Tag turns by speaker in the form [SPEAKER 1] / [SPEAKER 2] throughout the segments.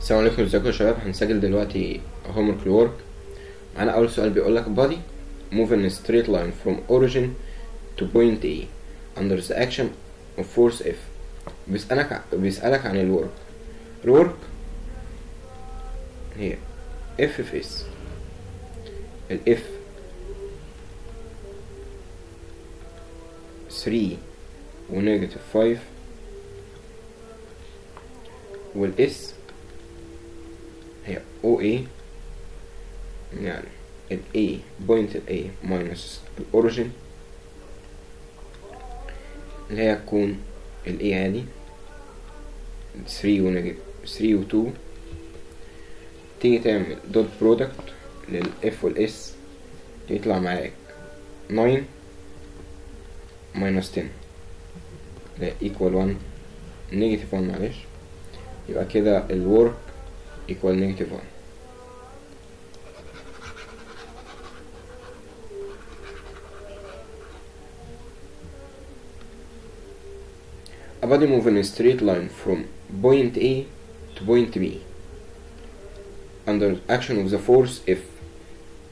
[SPEAKER 1] السلام عليكم ازيكم يا شباب؟ هنسجل دلوقتي homework ال work معانا أول سؤال بيقول لك body move in a straight line from origin to point A under the action of force F. بيسألك بيسألك عن ال work. ال work هي F في S. ال F 3 و negative 5 وال S هي OA يعني ال A point ال A minus ال origin اللي هي تكون ال A عادي. 3 و negative 3 و 2 تيجي تعمل dot product لل F وال S يطلع معاك 9 minus 10 لا equal 1 negative 1 معلش. يبقى كده ال work equal negative 1 A body move in a straight line from point A to point B. Under action of the force F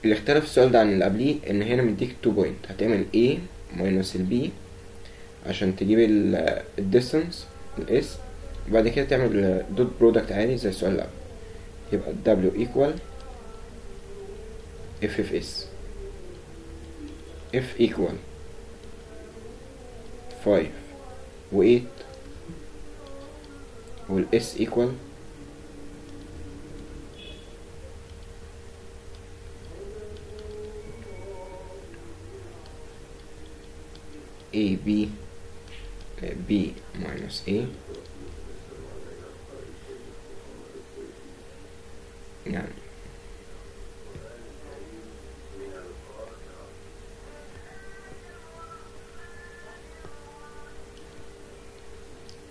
[SPEAKER 1] اللي اختلف السؤال ده عن اللي قبليه إن هنا مديك 2 point هتعمل A minus B عشان تجيب ال distance ال S. وبعد كده تعمل دوت برودكت عادي زي السؤال اللي قبل يبقى W equal F في S. F equal 5 و 8 will s equal? A b uh, b minus a. Yeah.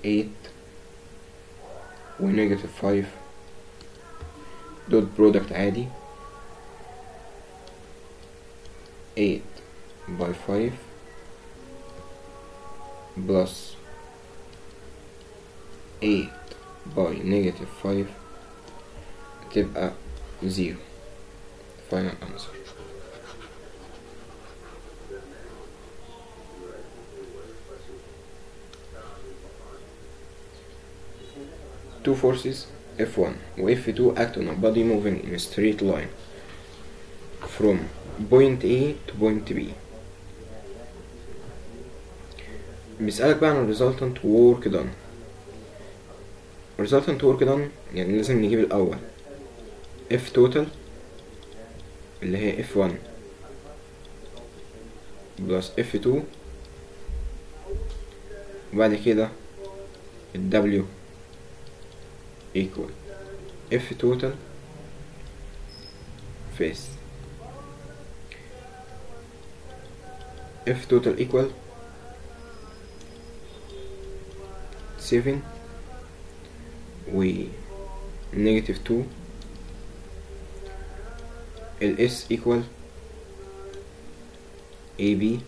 [SPEAKER 1] eight. و negative five دوت برودكت عادي eight by five plus eight by negative five تبقى زيرو final answer two forces F1 و F2 act on a body moving in a straight line from point A to point B بيسألك بقى عن resultant work done resultant work done يعني لازم نجيب الأول F total اللي هي F1 بلس F2 وبعد كده ال W equal F total face F total equal 7 و negative 2 ال S equal AB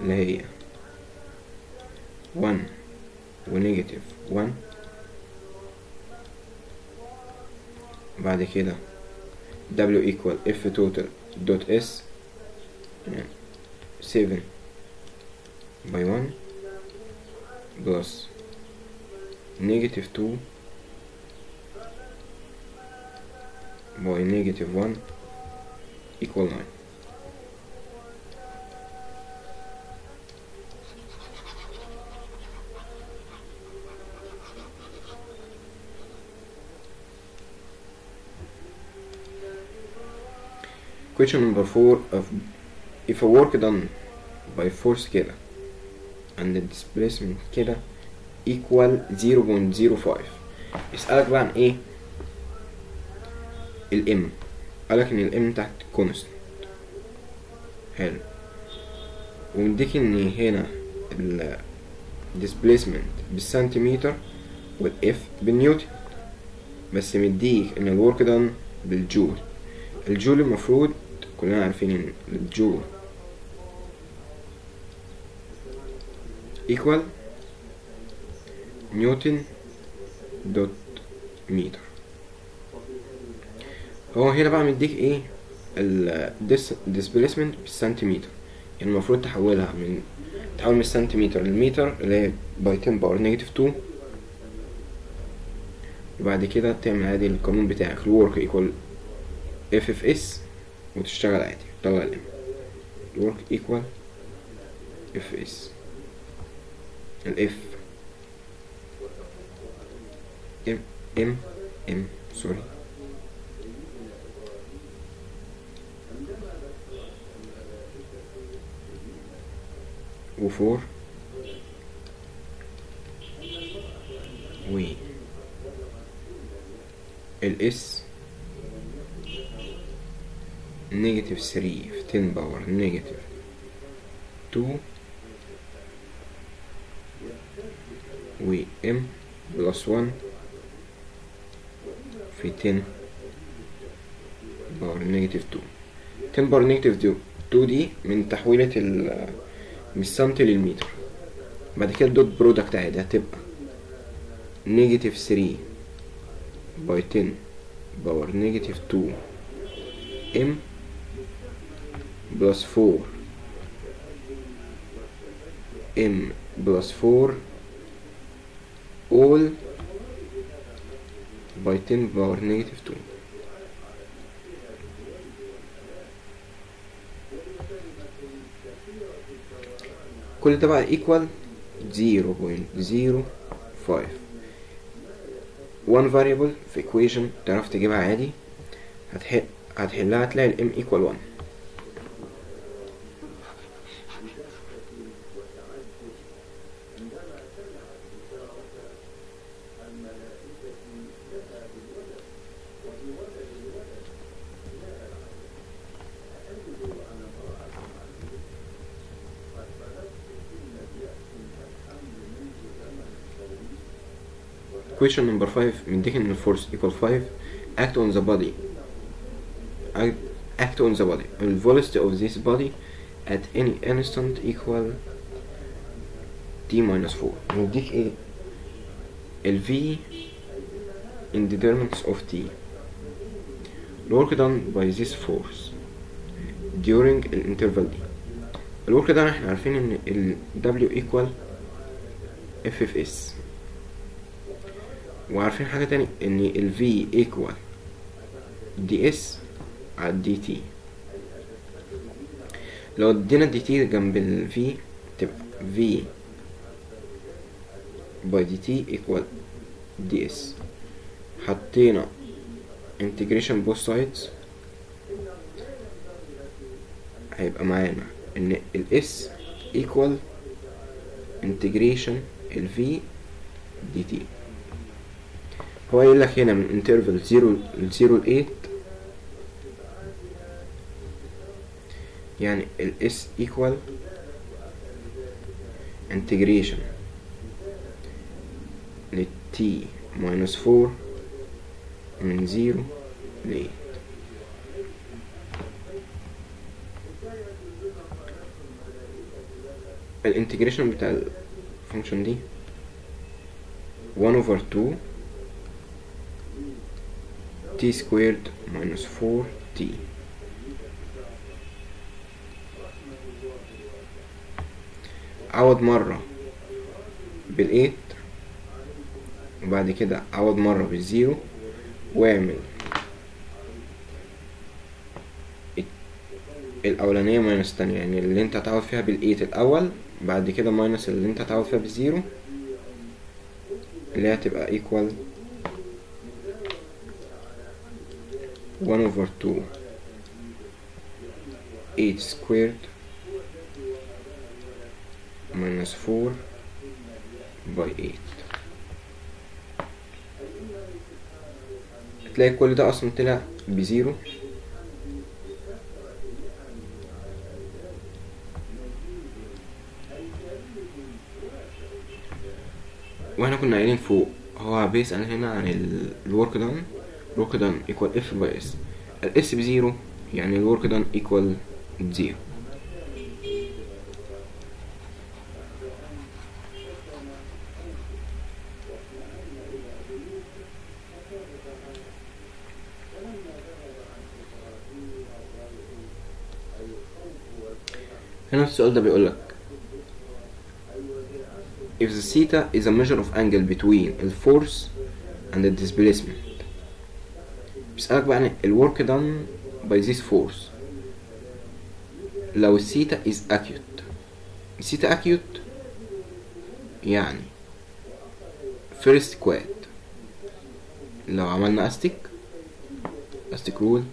[SPEAKER 1] اللي هي 1 و negative 1 بعد كده W equal F total dot S يعني 7 by 1 plus negative 2 by negative 1 equal 9 Question number 4 of if a work done by force كده and the displacement كده equal 0.05 يسألك بقى عن إيه؟ ال M قالك إن ال M تحت const حلو. ومديك إن هنا ال displacement بالسنتيمتر وال F بالنيوتن. بس مديك إن ال work done بالجول. الجول المفروض كلنا عارفين إن الجول equal نيوتن دوت متر هو هنا بقى مديك إيه؟ ال displacement بالسنتيمتر. يعني المفروض تحولها من تحول من السنتيمتر للمتر اللي هي by 10 power negative 2 وبعد كده تعمل عادي القانون بتاعك. ال work equal F F S وتشتغل عادي تطلع ال M ال work equal F S ال F M M M sorry و four و ال S negative 3 في 10 power negative 2 و M plus 1 في 10 power negative 2 10 power negative 2 دي من تحويلة ال من السنتي للمتر. بعد كده ال dot product عادي هتبقى negative 3 by 10 power negative 2 M plus 4 M plus 4 all by 10 power negative 2 كل ده بقى equal 0.05 one variable في equation تعرف تجيبها عادي؟ هتحل هتحلها هتلاقي ال m equal 1 Question number 5 مديك ان الفورس equal 5 act on the body act, act on the body the velocity of this body at any instant equal t minus 4 مديك ايه ال v in determinants of t الورك done by this force during الانترفال دي الورك ده احنا عارفين ان ال w equal f of s وعارفين حاجة تاني ان ال v equal ds على dt لو ادينا dt جنب ال v تبقى v by dt equal ds حطينا integration both sides هيبقى معانا ان s equal integration ال v dt هو يقول لك هنا من interval 0 ل 0 ل 8 يعني ال s equal integration ل t minus 4 من 0 ل 8 الانتجريشن بتاع الفانكشن دي 1 over 2 t squared minus 4t عوض مرة بالإيت وبعد كده عوض مرة بال zero وأعمل الأولانية minus التانية يعني اللي أنت هتعوض فيها بال eight الأول بعد كده minus اللي أنت هتعوض فيها بال zero اللي هتبقى equal 1 over 2 8 squared. Minus 4 by 8 هتلاقي كل ده أصلا طلع بزيرو. وإحنا كنا قايلين فوق. هو بيسأل هنا عن ال work done work done equal F by S ال S ب zero يعني ال work done equal بزيرو هنا السؤال ده بيقولك if the theta is a measure of angle between the force and the displacement بيسألك بقى عن ال work done by this force. لو ال theta is acute ال theta acute يعني first quad لو عملنا ASTC ASTC rule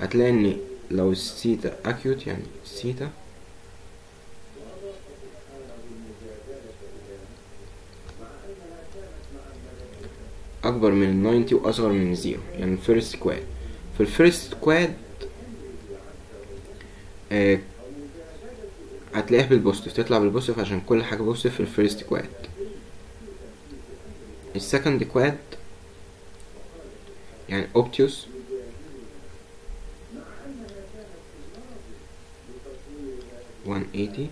[SPEAKER 1] هتلاقي إن لو ال theta acute يعني الثيتا أكبر من ال 90 وأصغر من ال zero يعني ال first quad في ال first quad آه هتلاقيها بال positive تطلع بال positive عشان كل حاجة positive في ال first quad ال second quad يعني obtuse one eighty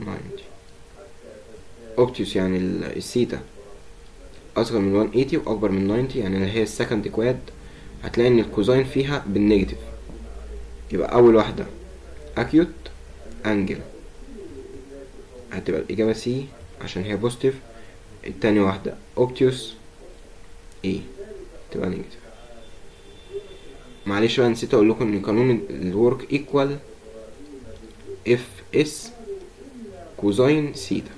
[SPEAKER 1] ninety. obtuse يعني ال- الثيتا. أصغر من 180 وأكبر من 90 يعني اللي هي ال second quad هتلاقي إن ال cosine فيها بال negative يبقى أول واحدة acute angle هتبقى الإجابة C عشان هي positive التاني واحدة obtuse A تبقى negative معلش بقى نسيت أقول لكم إن قانون ال work equal F S cosine theta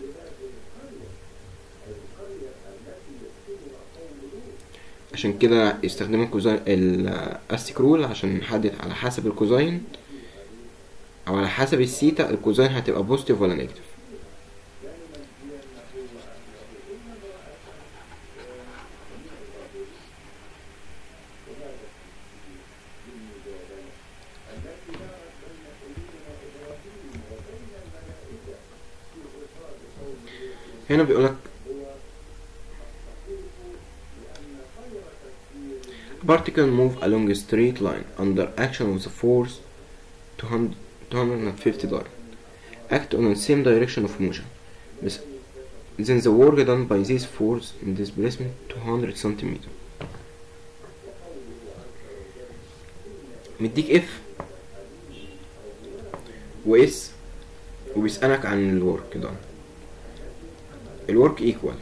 [SPEAKER 1] عشان كده استخدموا ال cosine ال ASTC rule عشان نحدد على حسب ال cosine أو على حسب ال theta ال cosine هتبقى positive ولا negative هنا بيقولك particle move along a straight line under action of the force 200 250 درجة act on the same direction of motion بس then the work done by this force in displacement 200 centimeter مديك اف واس وبيسألك عن الورك ده الورك equal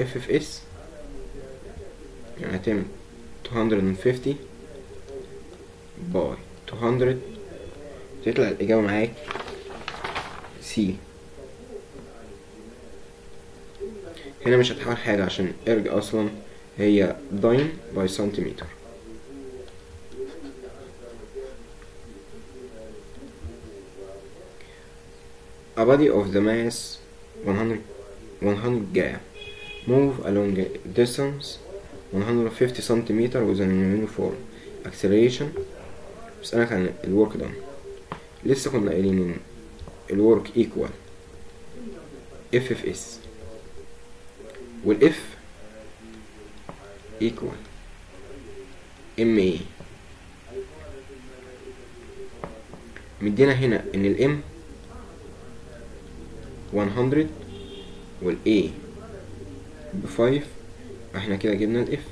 [SPEAKER 1] اف اف اس يعني هتعمل 250 by 200 تطلع الإجابة معاك C هنا مش هتحاول حاجة عشان erg أصلا. هي dyne by centimeter A body of the mass 100 100 g move along a distance. 150 سنتيمتر with an uniform acceleration. بسألك عن ال work done. لسه كنا قايلين إن ال work equal. F F S وال F equal. M A مدينا هنا إن ال M 100 وال A ب 5 إحنا كده جبنا ال F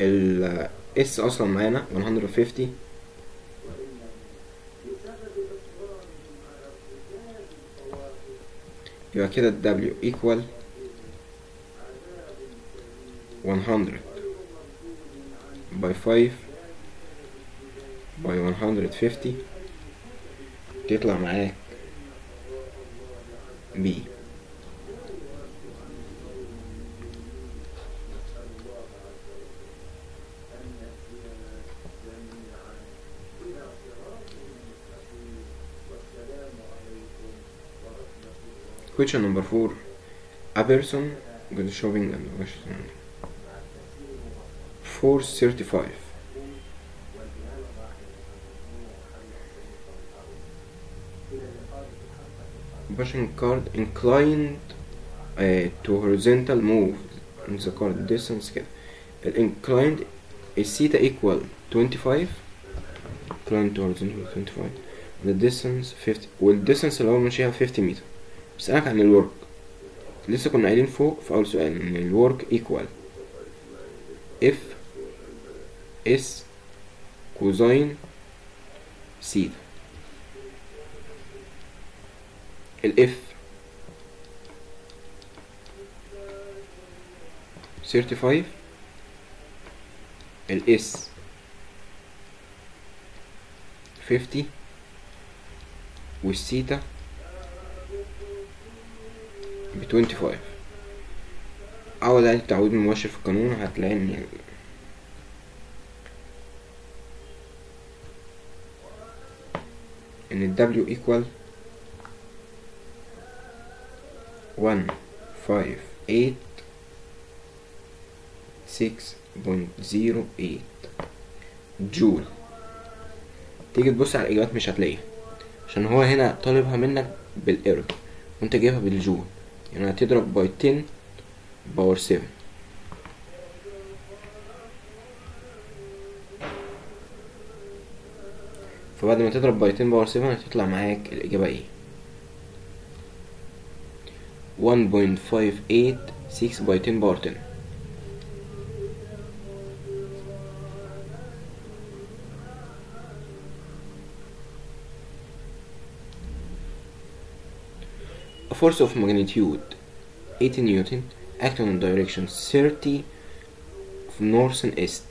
[SPEAKER 1] ال S أصلا معانا 150 يبقى كده ال W equal 100 by 5 by 150 تطلع معاك B. Question number four. A person goes shopping and Washington. Force 35. Pushing card inclined uh, to horizontal move in the card distance كده. ال inclined is theta equal 25 inclined to horizontal 25 the distance 50 والديستانس اللي هو ماشيها 50 متر بسألك عن ال work. لسه كنا قايلين فوق في أول سؤال إن ال work equal. F S cosine theta ال F 35 ال S 50 والثيتا ب 25 عوض عادي التعويض المباشر في القانون هتلاقي إن إن ال W equal 158 6.08 جول. تيجي تبص على الإجابات مش هتلاقيها عشان هو هنا طالبها منك بال erg وأنت جايبها بالجول. يعني هتضرب by 10 power 7 فبعد ما تضرب by 10 power 7 هتطلع معاك الإجابة A 1.586 by 10 power 10 force of magnitude 80 Newton acting in direction 30 of north and east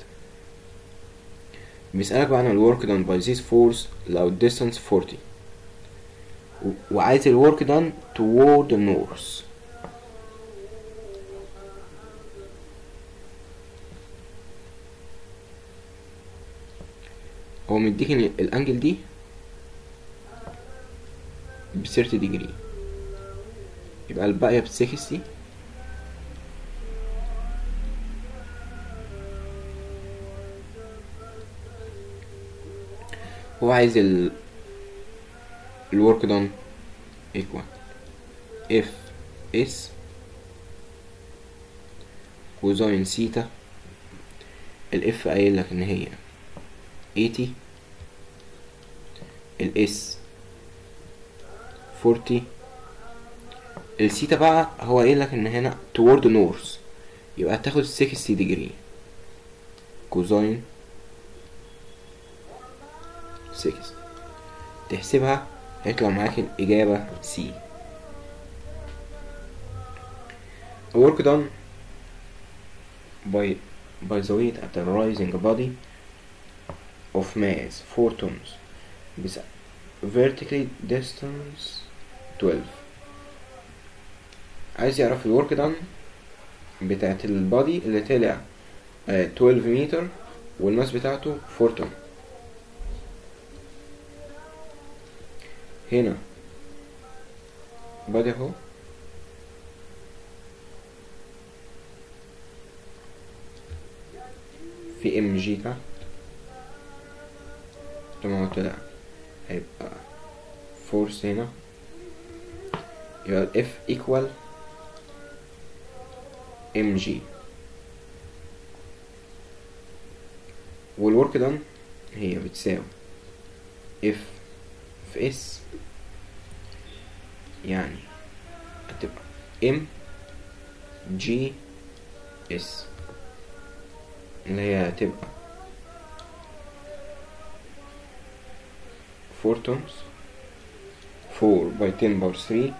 [SPEAKER 1] بيسألك بقى عن ال work done by this force لو distance 40 و- وعايز ال work done toward the north هو مديك ان الانجل دي ب 30 degree يبقى الباقية ب 60 هو عايز ال ال work done equal. F S cosine theta ال F قايل لك إن هي 80 ال S 40 السيتا بقى هو قايل لك إن هنا toward north يبقى تاخد 60 degree cosine 6 تحسبها هيطلع معاك الإجابة C work done by by the weight at the rising body of mass 4 tons. With vertically distance 12 عايز يعرف ال work done بتاعت ال body اللي طلع آه، 12 متر وال mass بتاعته 4 طن هنا. body اهو في mg تحت. طبعا هو طلع هيبقى force هنا. يبقى ال F equal mg وال work done هي بتساوي. F في S يعني هتبقى m g s اللي هي هتبقى 4 tons 4 by 10 power 3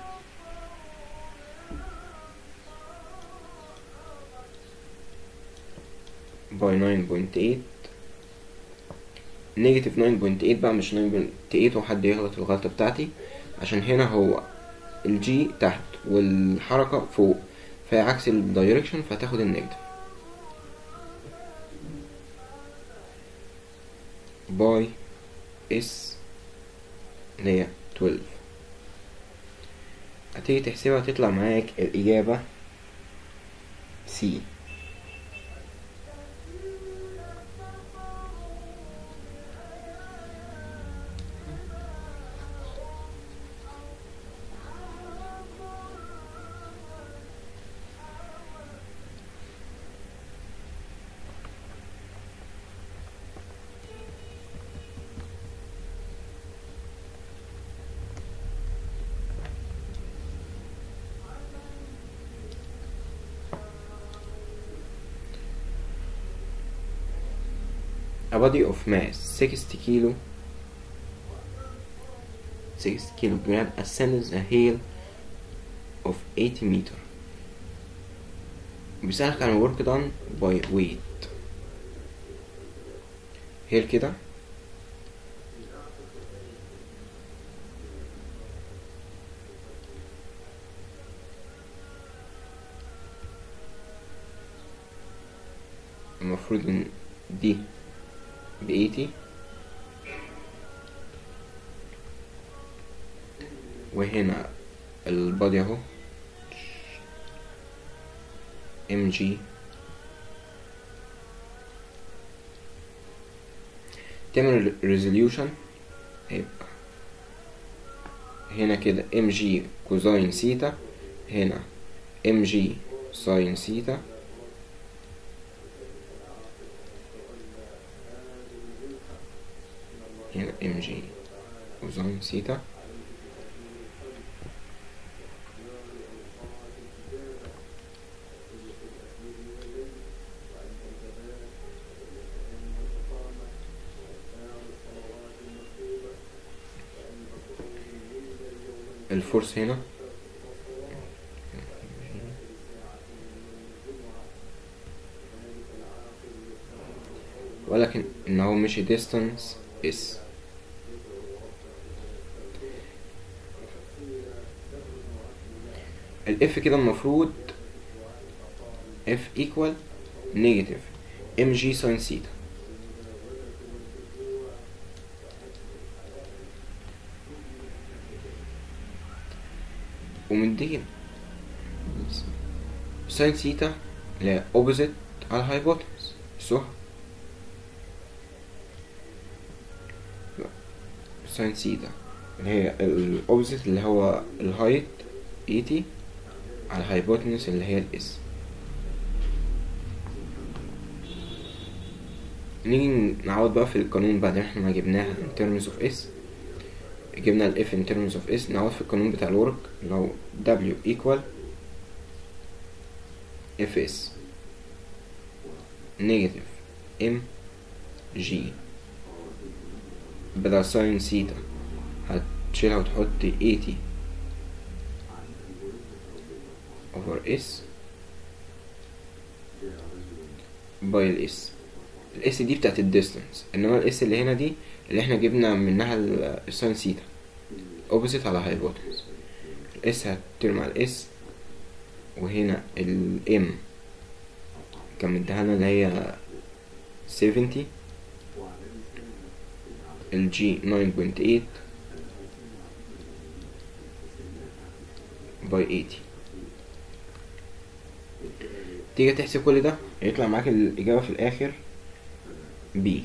[SPEAKER 1] by 9.8 negative 9.8 بقى مش 9.8 وحد يغلط الغلطة بتاعتي. عشان هنا هو الجي تحت والحركة فوق. فهي عكس ال direction فهتاخد ال negative by S اللي هي 12 هتيجي تحسبها تطلع معاك الإجابة C body of mass 60 kilo 60 kilogram ascends a hill of 80 meter بيسألك عن work done by weight هيل كده المفروض ان دي وهنا ال body اهو. mg تعمل resolution هنا كده mg cosine theta هنا ام جي ساين سيتا هنا ام جي كوزاين سيتا ال force هنا. ولكن إن هو مشي distance S ال F كده المفروض F equal negative mg sine theta ومن دي sine theta اللي هي opposite على ال hypotenuse صح sine theta اللي هي ال opposite اللي هو ال height 80 على ال hypotenuse اللي هي ال S نيجي نعوض بقى في القانون بعد إحنا ما جبناها in terms of s. جبنا ال f in terms of s نعوض في القانون بتاع ال work هو w equal fs negative. M. G. بدل sine theta هتشيلها وتحط 80 over s. by ال S ال S دي بتاعت ال distance إنما ال S اللي هنا دي اللي إحنا جبنا منها ال sine theta opposite على hypotenuse ال S هتطير مع ال S وهنا ال m كان مديها لنا اللي هي 70 الجي 9.8 by 80 تيجي تحسب كل ده يطلع معاك الإجابة في الآخر بي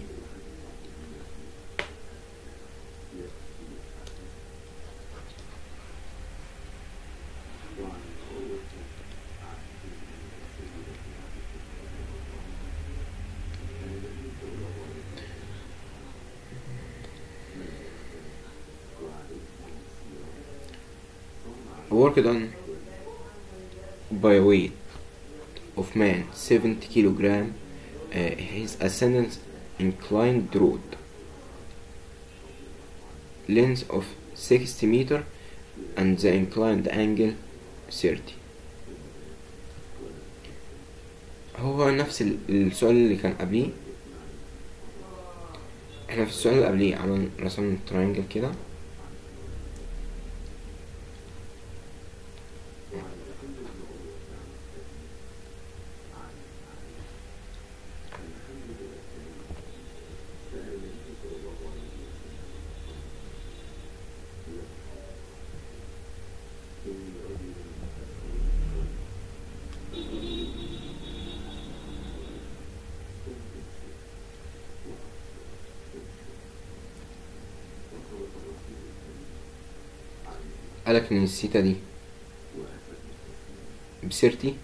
[SPEAKER 1] work done by weight of man 70 kilogram uh, his ascendant inclined road length of 60 meter and the inclined angle 30 هو نفس ال- السؤال اللي كان قبليه احنا في السؤال اللي قبليه عمل رسمنا تراينجل كده قالك ان السيتا دي. بسيرتي.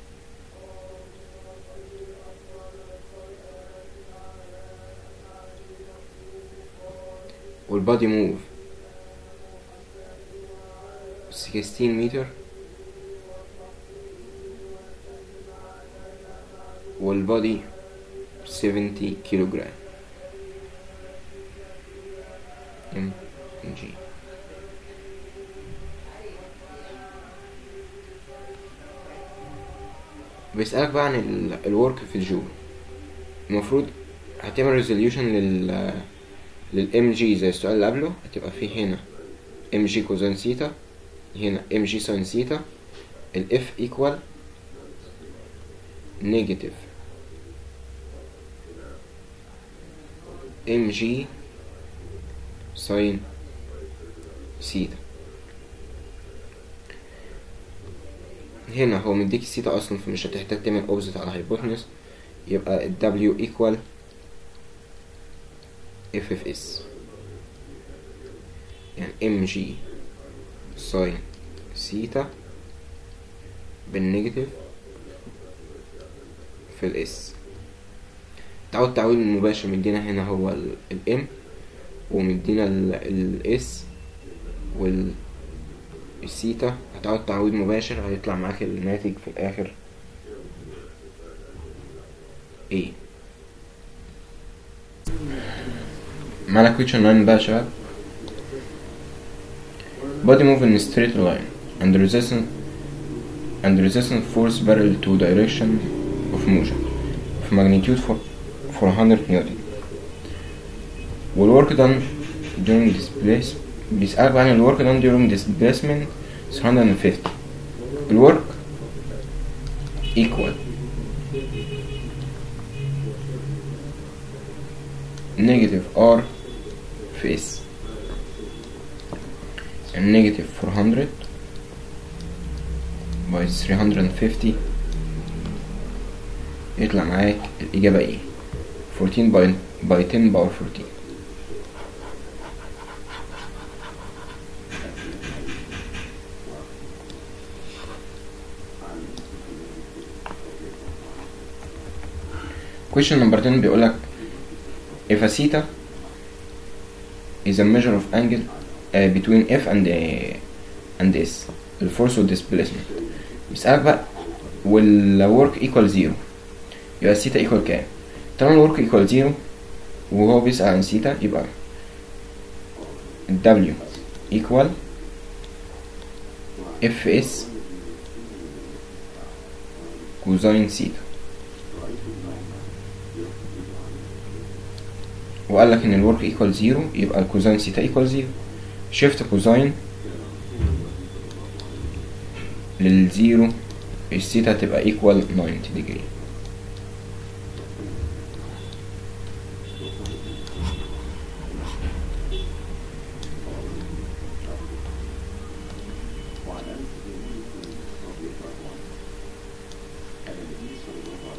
[SPEAKER 1] والبادي موف. 16 متر. والبادي 70 كيلو بيسألك بقى عن ال work في الجول المفروض هتعمل resolution لل لل mg زي السؤال اللي قبله هتبقى فيه هنا mg cosine theta هنا mg sine theta ال F equal negative mg sine theta هنا هو مديك السيتا أصلا فمش هتحتاج تعمل opposite على hypotenuse يبقى ال W equal S يعني g sine theta بال negative في ال S تعوض التعويض المباشر مدينا هنا هو ال m ومدينا ال S وال هتعود تعويض مباشر هيطلع معاك الناتج في الآخر إيه معنا question 9 بقى شباب body move in straight line and resistance and resistance force parallel to direction of motion of magnitude for 400 newton والwork done during displacement بيسألك عن الwork done during displacement 350 الwork equal negative R face and negative 400 by 350 يطلع معاك الإجابة إيه 14 by, by 10 باور 14 question number 10 بيقولك if a theta is a measure of angle uh, between F and uh, and S the force of displacement بيسألك بقى will work equal zero يبقى ال theta equal كام طالما ال work equal zero وهو بيسأل عن ثيتا يبقى W equal Fs cosine theta وقال لك إن ال work equal zero يبقى ال cosine theta equal zero shift cosine لل zero ال theta تبقى equal 90 degree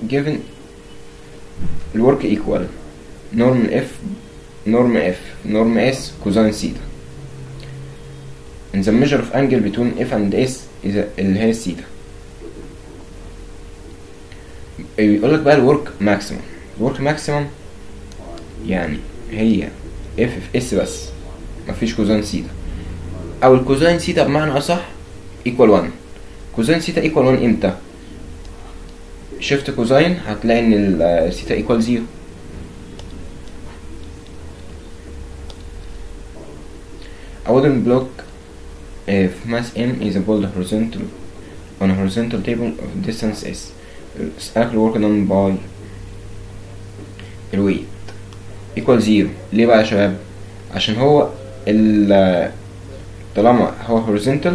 [SPEAKER 1] given ال work equal norm F norm F norm S cosine theta in the measure of angle between f and s is اللي هي السيتا يقول لك بقى ال work maximum ال work maximum يعني هي F في S بس مفيش cosine theta أو ال cosine theta بمعنى أصح equal 1 cosine theta equal 1 إمتى؟ شيفت كوزين؟ هتلاقي إن السيتا ايكوال 0 A wooden block if mass m is pulled horizontal on a horizontal table of distance s stack work done by الويت equal zero ليه بقى يا شباب عشان هو ال طالما هو horizontal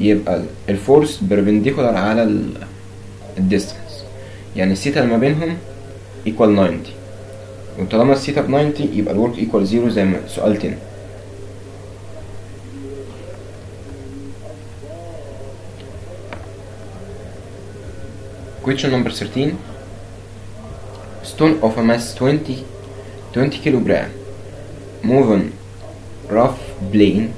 [SPEAKER 1] يبقى ال force perpendicular على ال distance يعني الثيتا اللي ما بينهم equal 90 وطالما الثيتا ب 90 يبقى ال work equal zero زي ما سؤال تاني Question number 13 Stone of a mass 20 20 kilogram move on rough plane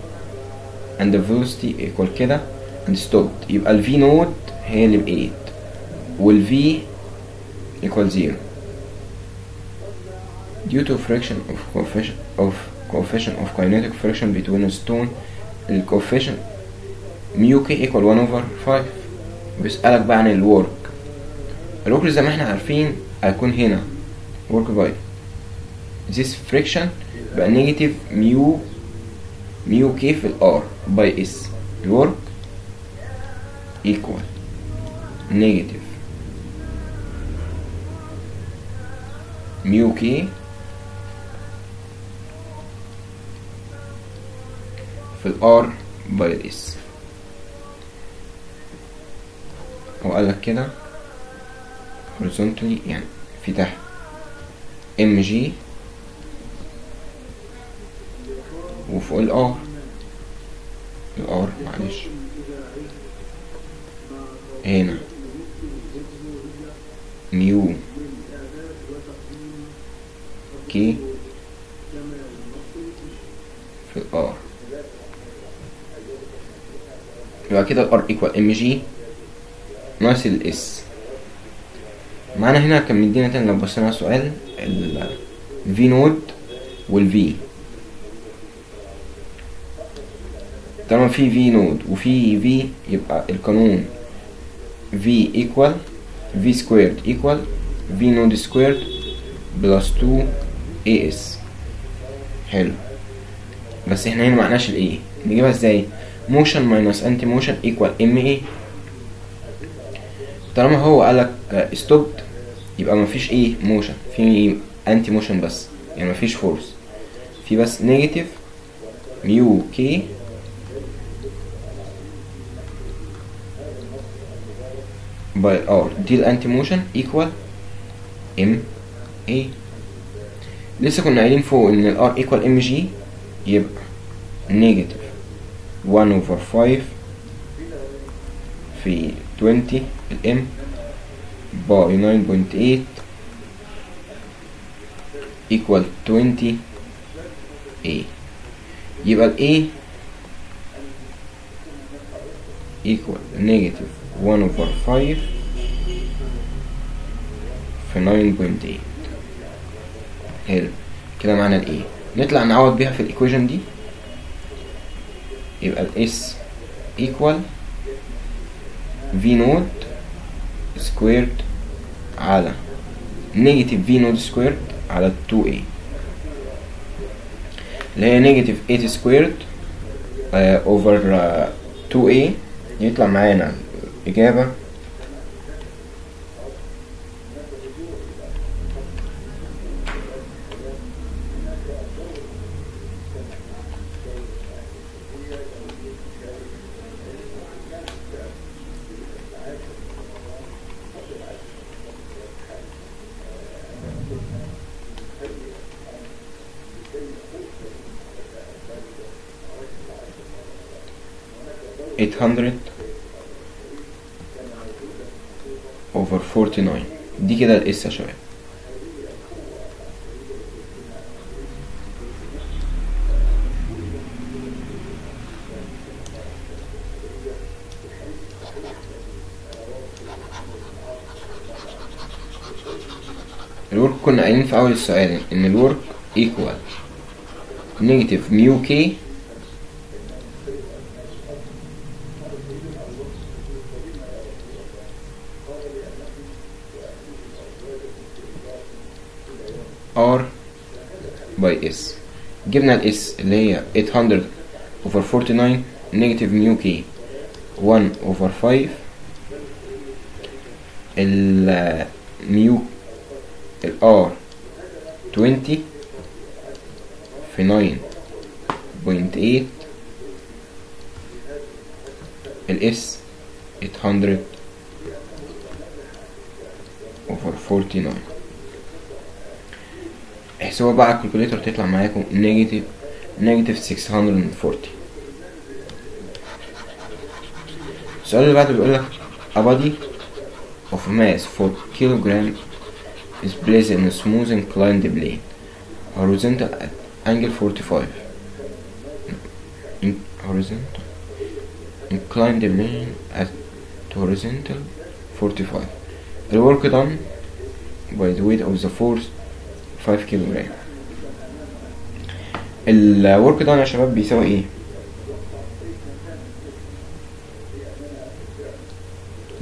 [SPEAKER 1] and the velocity equal كده and stopped يبقى ال V نوت هي اللي ب 8 وال V equal 0 due to friction of coefficient of coefficient of kinetic friction between a stone ال coefficient mu k equal 1 over 5 بيسألك بقى عن الورك الورك زي ما إحنا عارفين هيكون هنا. work by this friction بقى negative μ μk في ال R by S ال work equal negative μk في ال R by S وقال لك كده. Horizontally يعني في تحت mg وفوق ال R ال R معلش. هنا. μk في ال R يبقى كده ال R equal mg ناقص ال S معانا هنا كان مدينا تاني لو بصينا على السؤال ال V node وال V طالما في V node وفي V يبقى القانون في equal v squared equal v node squared plus 2 as حلو. بس إحنا هنا معناش الايه نجيبها إزاي؟ motion minus anti motion equal ma طالما هو قالك stopped يبقى مفيش إيه motion في anti motion بس يعني مفيش force. في بس negative μk by R دي ال anti motion equal ma لسه كنا قايلين فوق إن ال R equal mg يبقى negative 1 over 5 في 20 ال M by 9.8 equal 20 A. يبقى ال A equal negative 1 over 5 في 9.8 حلو. كده معانا ال A. نطلع نعوض بيها في ال equation دي. يبقى ال S equal V نود squared على negative V نود squared على 2A اللي هي negative 8 squared اوفر 2a يطلع معانا إجابة eight hundred over forty nine دي كده ال S يا شباب ال work كنا قايلين في اول السؤال ان ال work equal negative ميو كي جبنا ال S اللي هي 800 over 49 negative mu k 1 over 5 ال mu ال R 20 في 9.8 ال S 800 over 49 احسبوها بقى على الكالكوليتر تطلع معاكم نيجاتيف نيجاتيف 640 السؤال اللي بعده بيقول لك a body of mass 4 kilogram is placed in a smooth inclined plane horizontal at angle 45 in horizontal inclined plane at horizontal 45 the work done by the weight of the force 5 كيلو جرام. الورك داون يا شباب بيساوي إيه؟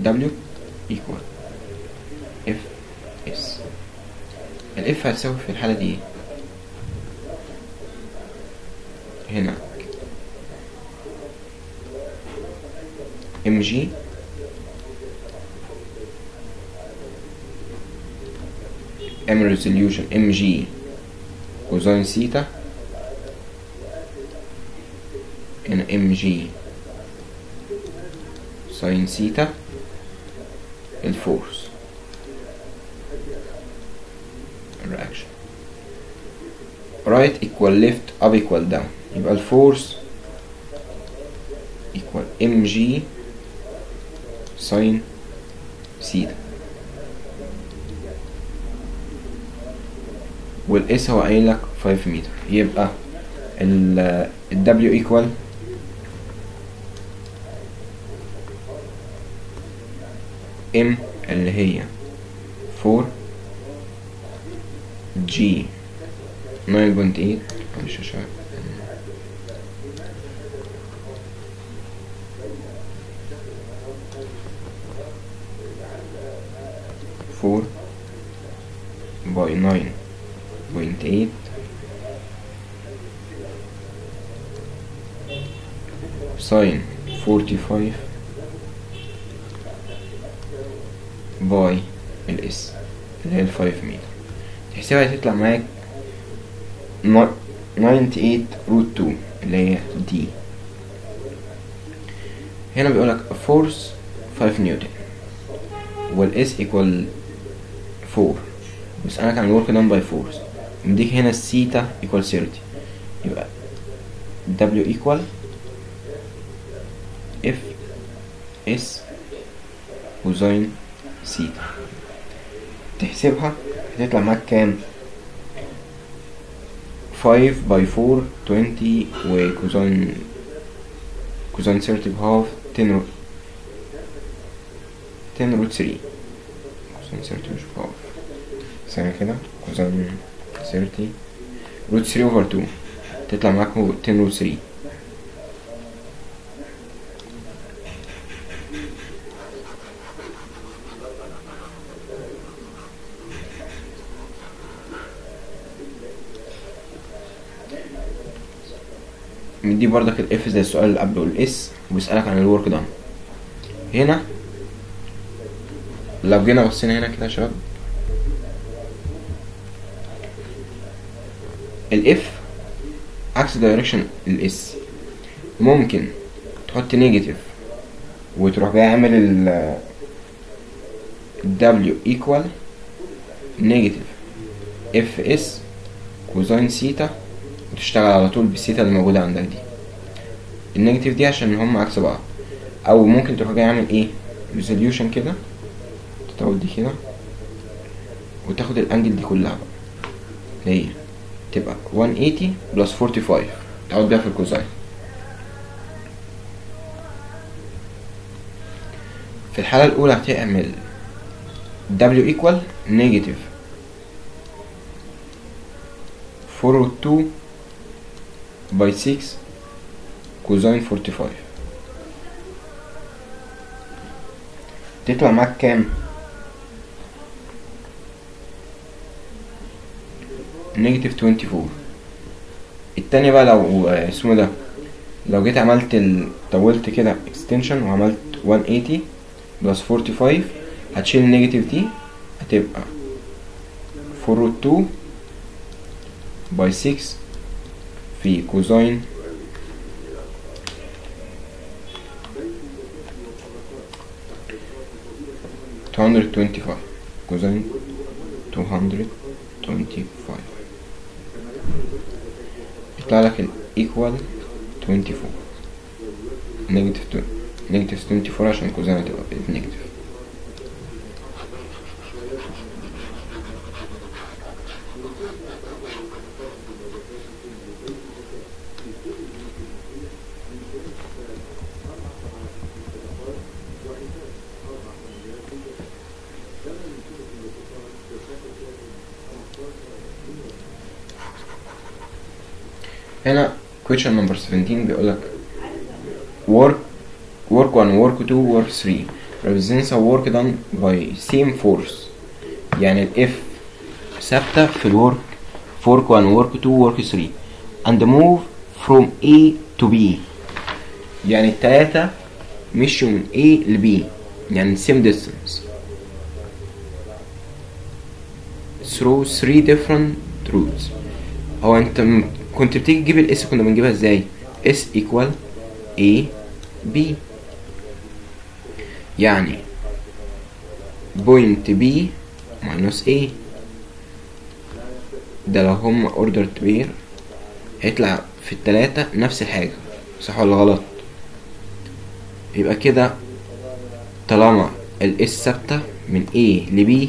[SPEAKER 1] W equal F S. ال F هتساوي في الحالة دي إيه؟ هنا. mg اعمل resolution mg cosine theta هنا mg sine theta ال force ال reaction right equal left up equal down. يبقى ال force equal mg sin theta وال S هو قايل لك 5 متر يبقى ال W equal M اللي هي 4 G. 9.8 مش عارف four by nine point eight sine forty five by ال S اللي هي ال five متر تحسبها هتطلع معاك 98 root 2 اللي هي دي. هنا بيقولك force 5 نيوتن وال S equal 4 بيسألك عن ال work done by force مديك هنا ال theta equal 30 يبقى W equal F S cosine theta تحسبها هتطلع معاك كام؟ 5 by 4 20 و cosine cosine 30 ب half 10 roo 10 root 3 cosine 30 مش ب half. ثانية كده. cosine 30 root 3 over 2 تطلع معاك 10 root 3 دي برضك ال F زي السؤال اللي قبله ال S وبيسألك عن ال work done هنا لو جينا بصينا هنا كده يا شباب. ال F عكس direction ال S ممكن تحط negative وتروح جاي عامل ال W equal negative F S cosine theta وتشتغل على طول بالسيتا اللي موجودة عندك دي. ال negative دي عشان هم عكس بعض. أو ممكن تروح جاي عامل إيه؟ resolution كده تطول دي كده وتاخد ال angle دي كلها بقى. اللي هي تبقى 180 plus 45 تعود بيها في ال cosine في الحالة الأولى هتعمل W equal negative 4 root 2 by 6 cosine 45 تطلع معاك كام؟ negative 24 التانية بقى لو آه، اسمه ده. لو جيت عملت ال... طولت كده extension وعملت 180 plus 45 هتشيل ال negative دي هتبقى 4 root 2 by 6 في cosine two hundred twenty five cosine two hundred twenty five يطلع لك ال equal twenty four negative two negative twenty four عشان كوزين هتبقى negative question number 17 بيقولك work work 1 work 2 work 3 represents a work done by same force يعني ال F ثابتة في الورك work 1 work 2 work 3 and move from A to B يعني التلاتة مشوا من A ل B يعني same distance through three different routes هو انت م- كنت بتيجي تجيب الاس كنا بنجيبها إزاي؟ S equal a b. يعني point b minus a. ده لو هم ordered pair هيطلع في التلاتة نفس الحاجة. صح ولا غلط؟ يبقى كده طالما الاس ثابتة من A ل B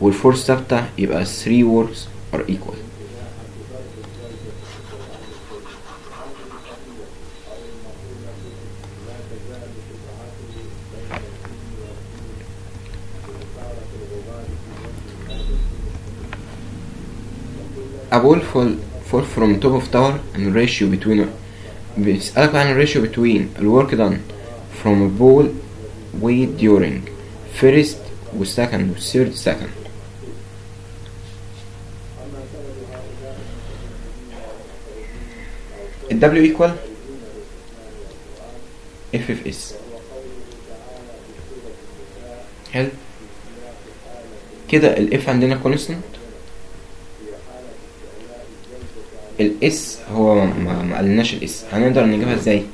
[SPEAKER 1] والفورس ثابتة يبقى 3 words are equal. أقول فول فول فروم توب اوف تاور ان ريشيو بتوين بيسألك عن ال ratio between ال work done from ball weight during first و second و third second W equal F في S هل كده ال F عندنا constant. ال S هو ما, قالناش ال S. هنقدر نجيبها إزاي؟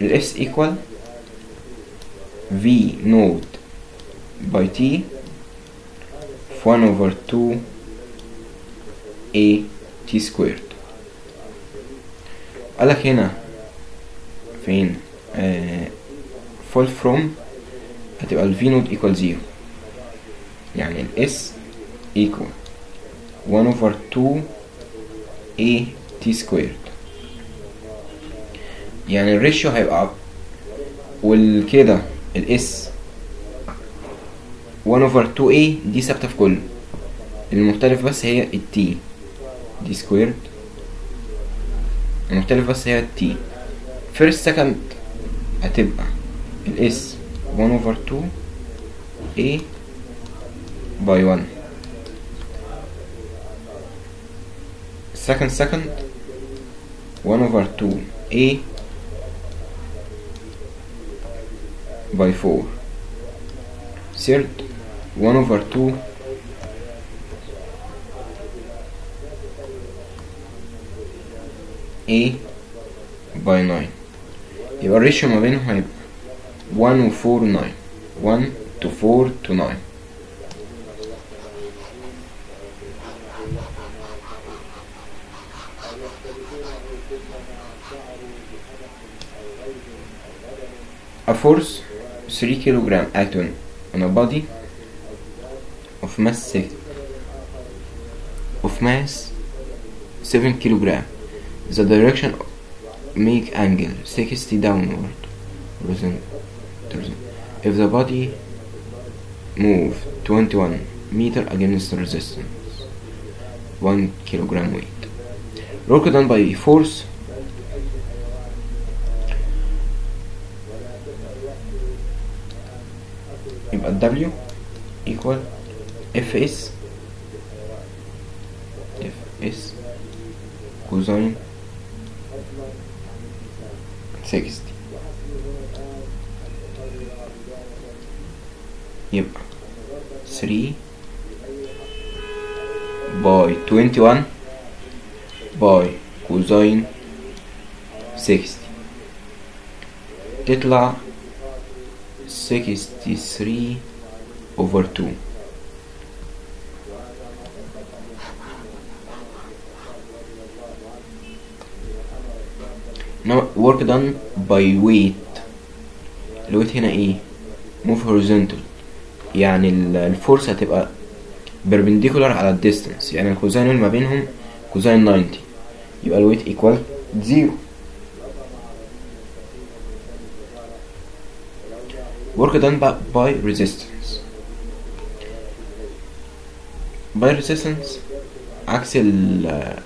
[SPEAKER 1] ال S equal v not by t في 1 over 2 a t squared. قالك هنا فين؟ آه fall from هتبقى ال v not equal 0 يعني ال S equal 1 over 2 a t squared يعني الريشيو هيبقى والكده الاس 1 over 2a دي ثابتة في كله المختلف بس هي التي دي سكويرد المختلف بس هي التي فيرست سكند هتبقى الاس 1 over 2 a by 1 second second 1 over 2 a by 4 third 1 over 2 a by 9 يبقى الريشيو ما بينهم هيبقى 1 و 4 9 1 to 4 to 9 A force 3 kilogram acting on a body of mass of mass 7 kilogram. The direction make angle 60 downward. If the body move 21 meter against the resistance 1 kilogram weight. Work done by force يبقى W equal Fs Fs cosine 60 يبقى 3 by 21 by cosine 60 تطلع 63 over 2 Now work done by weight. ال weight هنا إيه؟ Move horizontal. يعني ال- ال force هتبقى perpendicular على ال distance يعني ال cosine ما بينهم cosine 90 يبقى ال weight equal 0 work done by, by resistance. By resistance عكس ال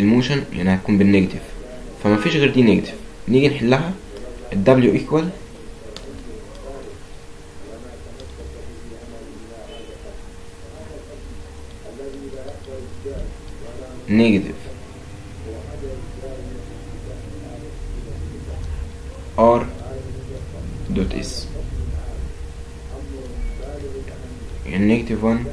[SPEAKER 1] ال motion يعني هتكون بال negative فما فيش غير دي negative نيجي نحلها. ال W equal. نيجاتيف R دوت اس يعني نيجاتيف 1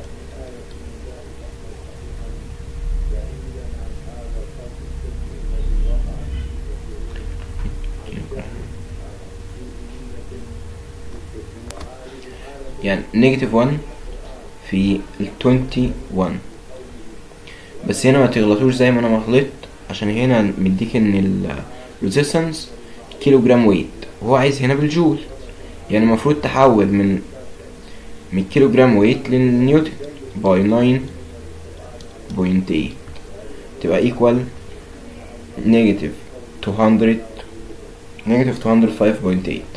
[SPEAKER 1] يعني نيجاتيف 1 في ال 21 بس هنا ما تغلطوش زي ما أنا ما غلطت عشان هنا مديك إن ال resistance كيلو جرام weight وهو عايز هنا بالجول. يعني المفروض تحول من من كيلو جرام weight لل newton by 9.8 تبقى equal negative 200 negative 205.8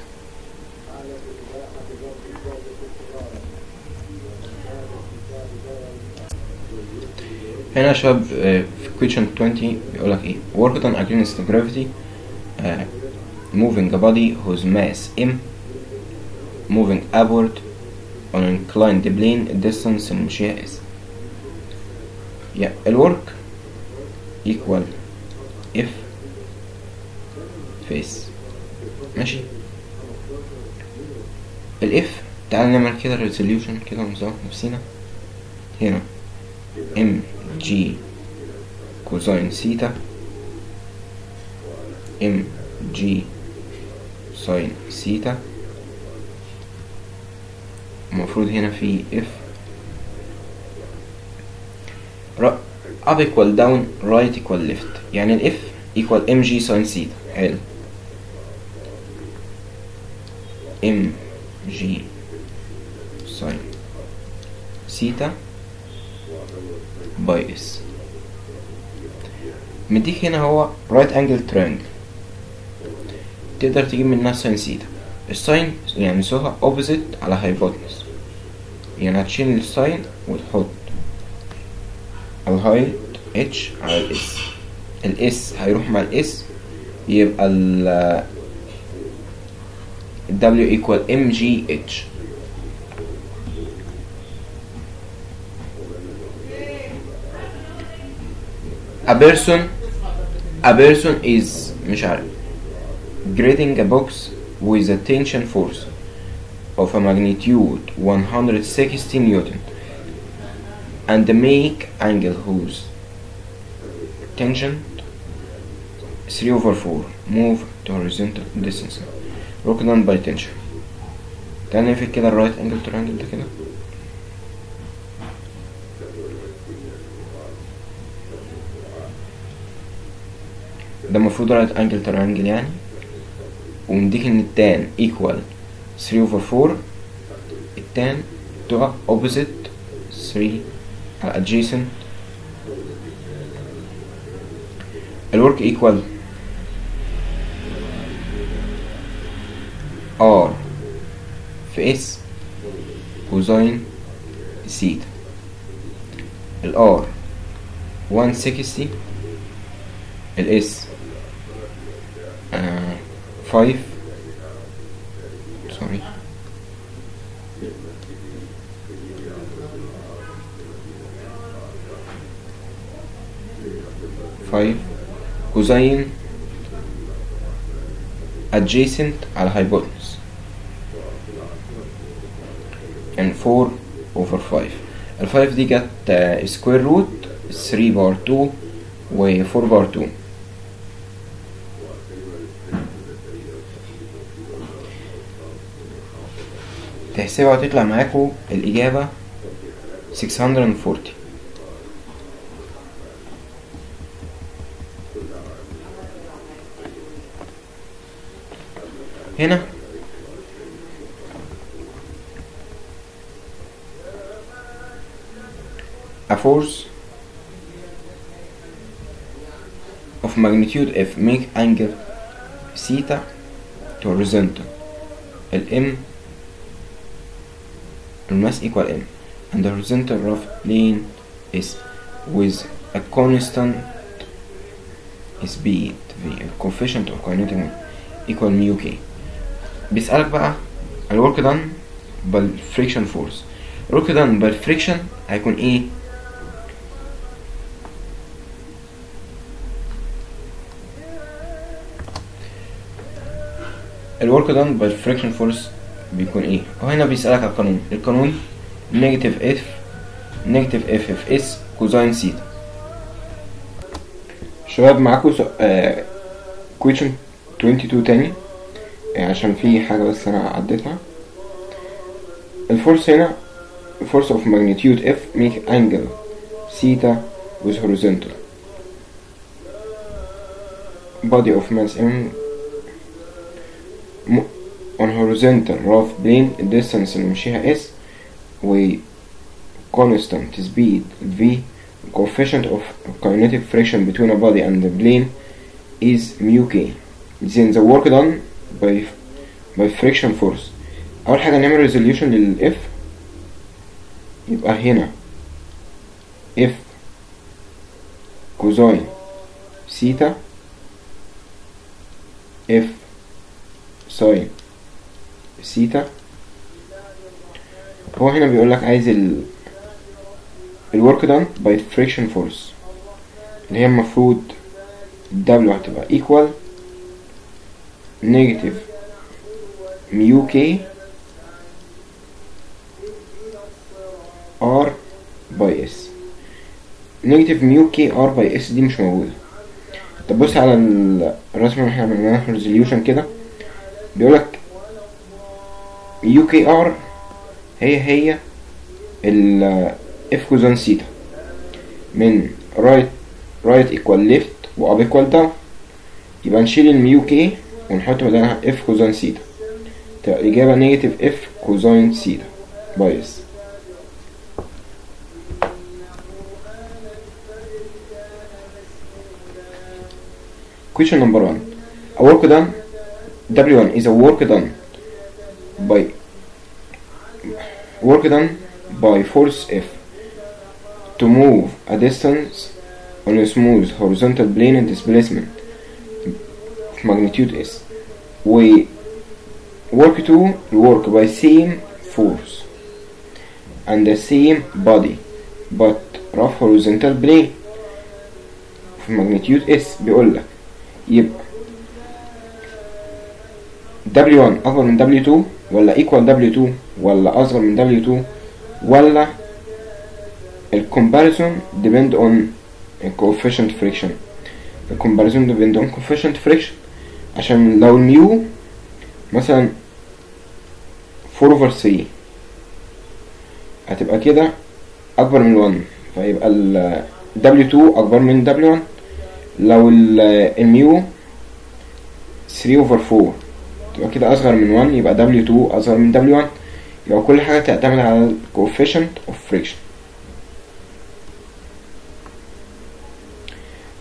[SPEAKER 1] هنا آه، في question 20 بيقولك إيه work done against gravity uh, moving a body whose mass m moving upward on inclined plane distance المشيها s yeah, الورك equal if s ماشي الاف تعال نعمل كده resolution كده ونظبط نفسينا هنا m g cosine theta m g sine theta المفروض هنا في ال up equal down right equal left. يعني ال F equal m g sine theta حلو. mg sine theta by S مديك هنا هو right angle triangle تقدر تجيب منها sine theta ال sine يعني سوها opposite على hypotenuse يعني هتشيل ال sine وتحط ال height H على ال S ال S هيروح مع ال S يبقى ال W equal mgh a person a person is مش عارف grading a box with a tension force of a magnitude 160 newton and make angle whose tension 3 over 4 move to horizontal distance work done by tension تعال نقفل كده الرايت انجل ترانجل ده كده ده المفروض right angle triangle يعني. ومديك إن ال tan equal 3 over 4 ال tan تبقى opposite 3 على adjacent. الورك equal R في S كوزين سيتا ال R 160 ال S آه 5 سوري فايف كوزين adjacent على hypotenuse. And 4 over 5 ال 5 دي جت سكوير روت 3 بار 2 و 4 بار 2 تحسبها وتطلع معاكم الإجابة 640 هنا a force of magnitude f make angle theta to horizontal ال m الماس equal m and the horizontal rough plane is with a constant speed v coefficient of kinetic equal mu k بيسألك بقى الورك done بالفريكشن فورس الورك done بالفريكشن هيكون ايه الورك done بالفريكشن فورس بيكون إيه؟ وهنا بيسألك على القانون. القانون negative F negative F of S cosine theta شباب معاكم سؤال question 22 تاني. آه، عشان في حاجة بس أنا عديتها. ال force هنا force of magnitude F make angle theta with horizontal. Body of mass M. on horizontal rough plane distance اللي مشيها S و constant speed V coefficient of kinetic friction between a body and the plane is mu k then the work done by by friction force أول حاجة نعمل resolution لل F يبقى هنا F كوزين سيتا F ساين theta هو هنا بيقول لك عايز ال ال work done by friction force اللي هي المفروض W هتبقى equal negative mu k R by S. Negative mu k R by S دي مش موجودة. طب بص على الرسمة اللي إحنا عملناها resolution كده. بيقولك mu k R هي هي ال F cosine theta. من right right equal left و up equal down يبقى نشيل ال mu k ونحط بدلها F cosine theta. تبقى الإجابة نيجاتيف اف كوزين سيتا. بايس. Question number one. A work done W1 is a work done by work done by force F to move a distance on a smooth horizontal plane and displacement of magnitude S. We work to work by same force and the same body but rough horizontal plane of magnitude S بيقول لك يبقى W1 أكبر من W2 ولا equal W2 ولا أصغر من W2 ولا ال comparison depend on coefficient friction ال comparison depend on coefficient friction عشان لو الميو مثلا 4 over 3 هتبقى كده أكبر من 1 فيبقى ال W2 أكبر من W1 لو ال- الميو 3 over 4 تبقى كده أصغر من 1 يبقى W2 أصغر من W1 يبقى كل حاجة تعتمد على ال coefficient of friction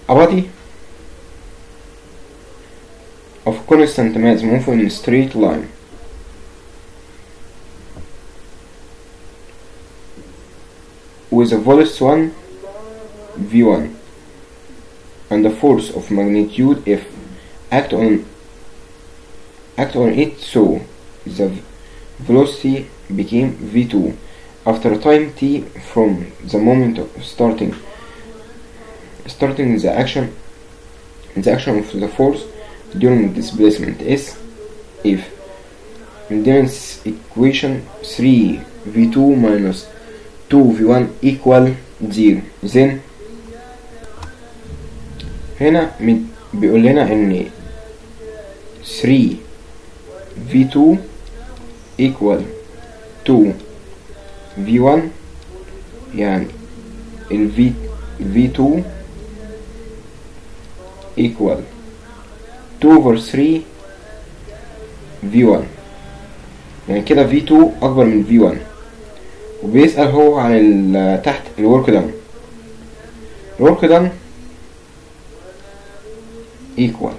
[SPEAKER 1] A body of constant mass move in a straight line with a velocity 1 v1 and the force of magnitude F act on act on it so the v- velocity became v2 after a time t from the moment of starting starting the action the action of the force during displacement s if maintenance equation 3 v2 minus 2 v1 equal 0 then هنا مد- بيقول لنا ان 3 v2 equal 2 v1 يعني ال v v2 equal 2 over 3 v1 يعني كده v2 أكبر من v1 وبيسأل هو عن تحت ال work done ال work done equal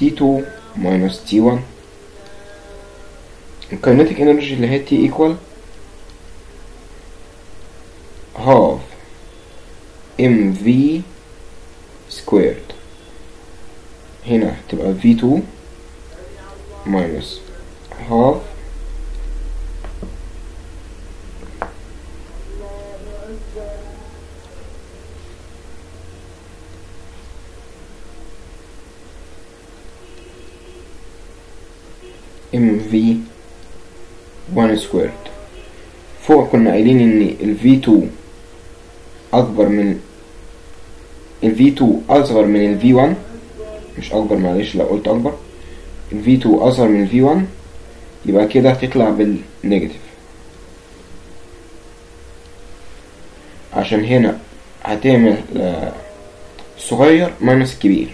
[SPEAKER 1] T2 minus T1 الكاينتيك انرجي اللي هي T equal half mv squared هنا هتبقى V2 minus half mv 1 squared فوق كنا قايلين إن ال V2 أكبر من ال V2 أصغر من ال V1 مش أكبر معلش لو قلت أكبر. ال V2 أصغر من ال V1 يبقى كده هتطلع بال negative. عشان هنا هتعمل آه، صغير minus كبير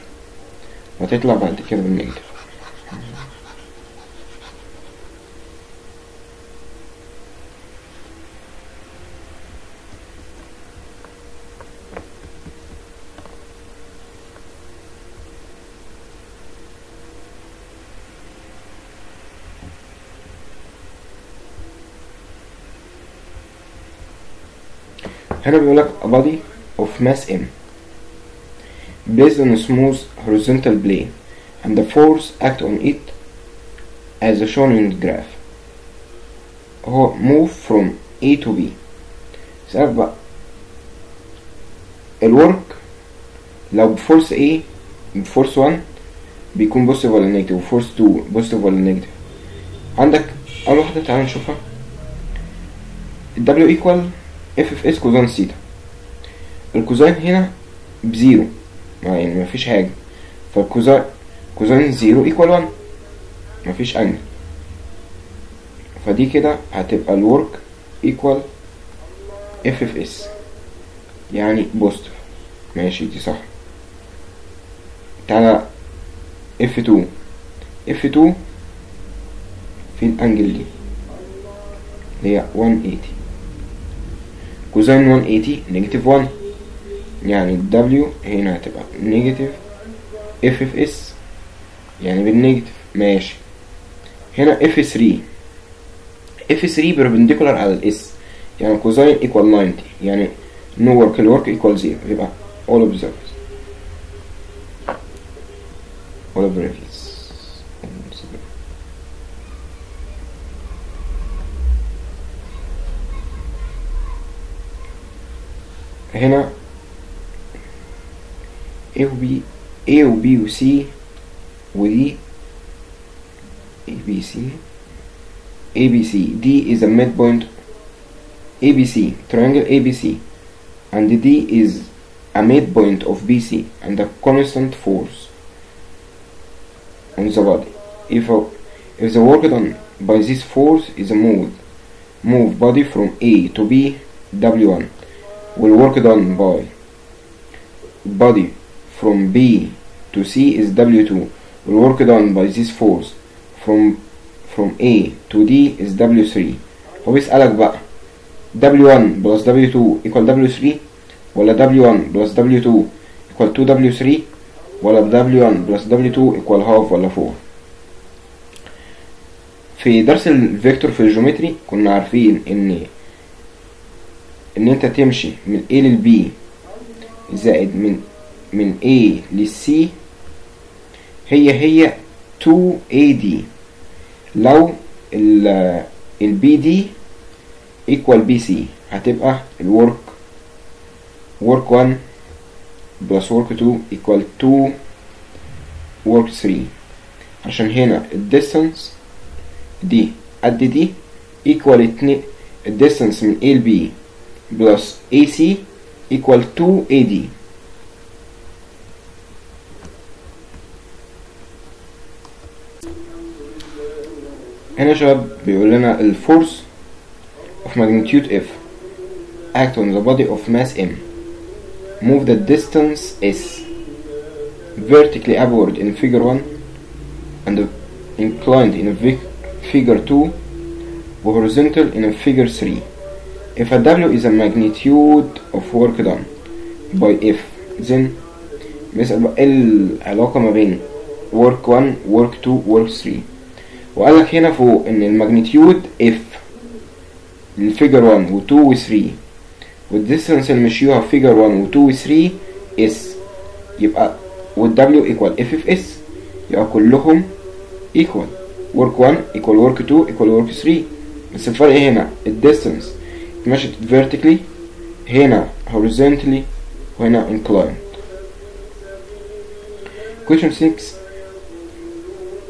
[SPEAKER 1] وهتطلع بعد كده بالنيجاتيف. هنا بيقول لك a body of mass m. Based on a smooth horizontal plane and the force act on it as shown in the graph. هو move from A to B. سألك بقى ال work لو ب force A ب force 1 بيكون positive ولا negative و force 2 positive ولا negative عندك أول واحدة تعالى نشوفها W equal F of S cosine theta ال cosine هنا ب zero. يعني مفيش حاجة. فال cosine cosine zero equal 1 مفيش angle فدي كده هتبقى ال work equal F of S يعني positive ماشي دي صح. تعالى F 2 F 2 في ال angle دي. هي 180 cosine 180 negative 1 يعني ال W هنا هتبقى negative F of S يعني بال negative ماشي هنا F 3 F 3 perpendicular على ال S يعني cosine equal 90 يعني no work ال work equal 0 يبقى all observers all observers هنا A و B A و B و C ودي A B C A B C D is a midpoint A B C triangle A B C and D is a midpoint of B C and a constant force on the body if a, if the work done by this force is a move move body from A to B W1 will work done by body from B to C is W2 will work done by this force from from A to D is W3 هو بيسألك بقى W1 plus W2 equal W3 ولا W1 plus W2 equal 2W3 ولا W1 plus W2 equal half ولا 4 في درس الفيكتور في الجيومتري كنا عارفين ان إن أنت تمشي من A لل B زائد من من A لل C هي هي 2AD لو ال ال BD equal BC هتبقى الورك work 1 plus work 2 equal 2 work 3 عشان هنا ال distance دي قد دي equal اتنين ال distance من A ل B plus AC equal 2AD هنا يا شباب بيقول لنا ال force of magnitude F act on the body of mass M move the distance S vertically upward in figure 1 and inclined in figure 2 horizontal in figure 3 if a W is a magnitude of work done by F then إيه العلاقة ما بين work 1 work 2 work 3 وقال لك هنا فوق إن ال magnitude F لل figure 1 و 2 و 3 وال distance اللي مشيوها في figure 1 و 2 و 3 S. يبقى والW equal F of S يبقى كلهم equal. Work 1 equal work 2 equal work 3 بس الفرق هنا ال distance مشت vertically هنا horizontally وهنا inclined question 6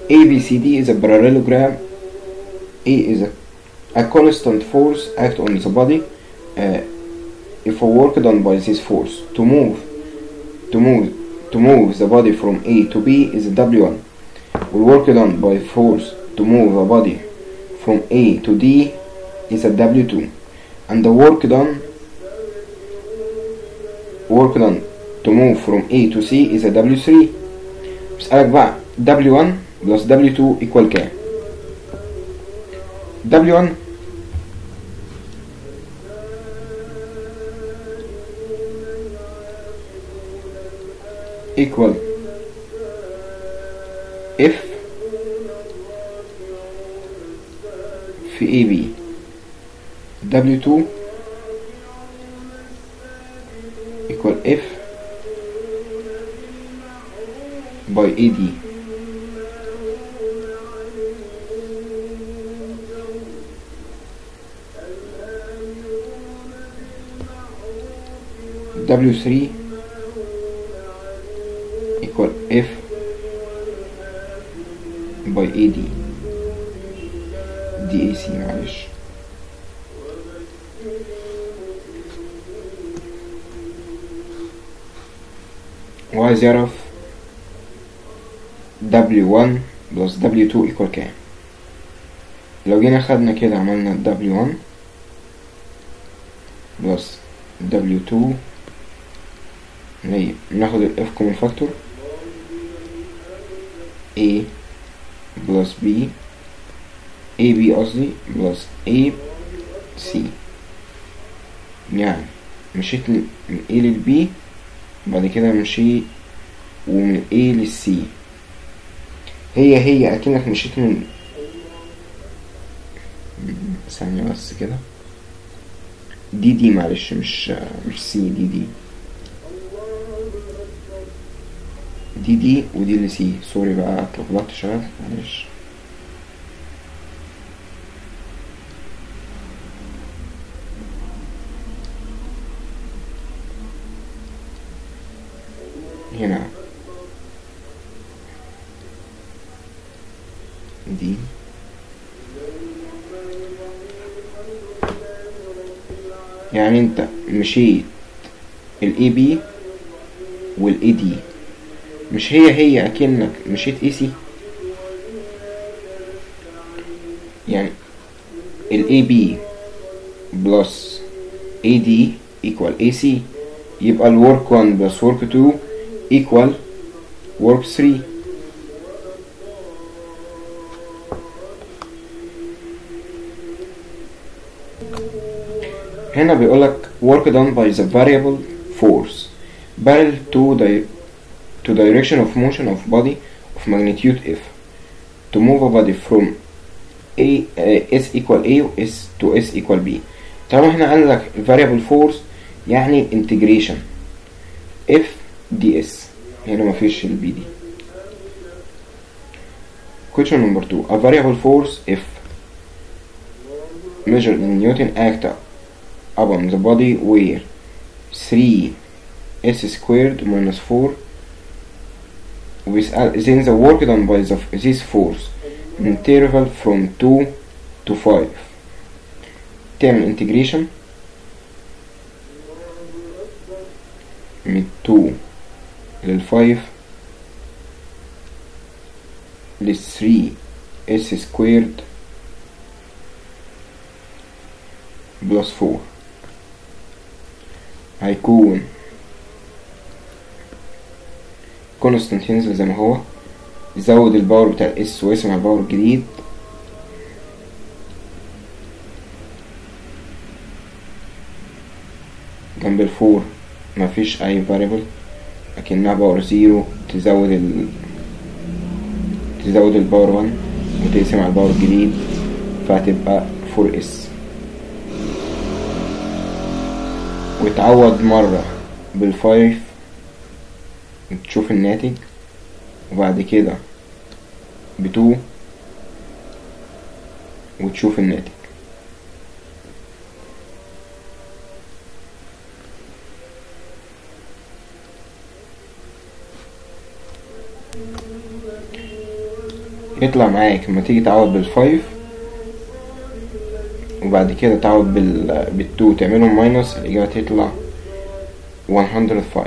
[SPEAKER 1] ABCD is a parallelogram A is a a constant force act on the body uh, if a work done by this force to move to move to move the body from A to B is W1 والwork done by force to move a body from A to D is a W2 and the work done work done to move from A to C is a W3 بسألك بقى W1 plus W2 equal كام W1 equal F في AB W2 equal F by AD W3 equal F by AD DAC معلش وعايز يعرف W1 plus W2 equal كام. لو جينا خدنا كده عملنا W1 plus W2 اللي هي ناخد ال F common factor A plus B AB قصدي plus A يعني مشيت من A لل B بعد كده مشي ومن A لل C. هي هي أكنك مشيت من ثانية بس كده. دي دي معلش مش مش سي دي دي. دي دي ودي اللي سي سوري بقى اتلخبطت شوية معلش. يعني انت مشيت ال AB وال AD مش هي هي أكنك مشيت AC يعني ال AB plus AD equal AC يبقى ال work 1 plus work 2 equal work 3 هنا بيقولك work done by the variable force parallel to the to direction of motion of body of magnitude f to move a body from a uh, s equal a s to s equal b طالما احنا قال لك variable force يعني integration f ds هنا مفيش ال b دي question number 2 a variable force f measured in Newton act upon the body where 3 s squared minus 4 وبيسأل then the work done by the, this force in interval from 2 to 5 تعمل integration من 2 لل 5 لل 3 s squared بلس 4 هيكون constant ينزل زي ما هو. زود ال power بتاع ال s واقسم على الباور الجديد. جنب ال four مفيش أي variable لكنها power zero تزود ال تزود ال power 1 وتقسم على ال power الجديد فهتبقى 4 s وتعوض مرة بال five تشوف الناتج وبعد كده ب two وتشوف الناتج. يطلع معاك. لما تيجي تعوض بال five وبعد كده تعوض بال بالتو تعملهم ماينس الإجابة تطلع 105